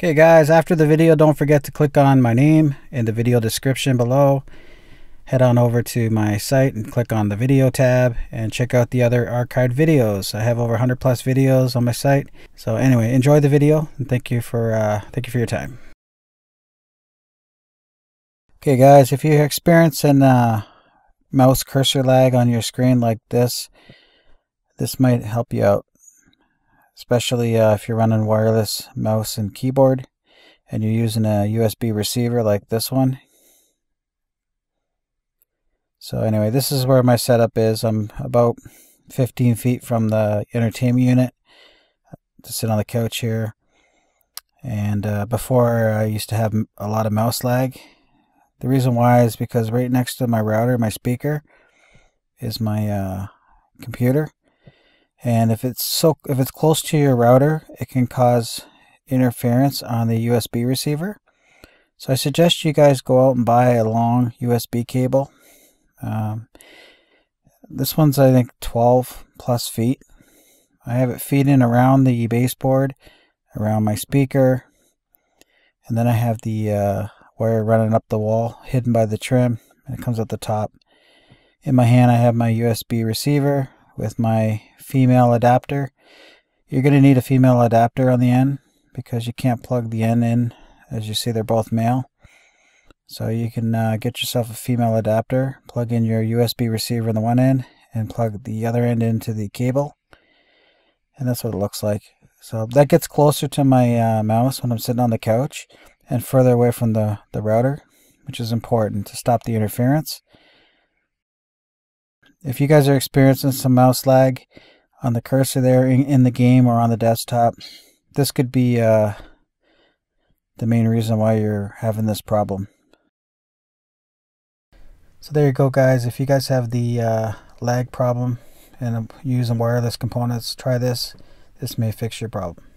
Okay guys, after the video, don't forget to click on my name in the video description below. Head on over to my site and click on the video tab and check out the other archived videos. I have over 100 plus videos on my site. So anyway, enjoy the video and thank you for uh, thank you for your time. Okay guys, if you're experiencing uh, mouse cursor lag on your screen like this, this might help you out especially uh, if you're running wireless mouse and keyboard and you're using a USB receiver like this one. So anyway, this is where my setup is. I'm about 15 feet from the entertainment unit to sit on the couch here. And uh, before I used to have a lot of mouse lag. The reason why is because right next to my router, my speaker, is my uh, computer and if it's so if it's close to your router it can cause interference on the USB receiver. So I suggest you guys go out and buy a long USB cable. Um, this one's I think 12 plus feet. I have it feeding around the baseboard around my speaker and then I have the uh, wire running up the wall hidden by the trim. And it comes at the top. In my hand I have my USB receiver with my female adapter. You're going to need a female adapter on the end because you can't plug the end in. As you see, they're both male. So you can uh, get yourself a female adapter, plug in your USB receiver on the one end, and plug the other end into the cable. And that's what it looks like. So that gets closer to my uh, mouse when I'm sitting on the couch and further away from the, the router, which is important to stop the interference. If you guys are experiencing some mouse lag on the cursor there in, in the game or on the desktop, this could be uh, the main reason why you're having this problem. So there you go guys, if you guys have the uh, lag problem and using wireless components, try this. This may fix your problem.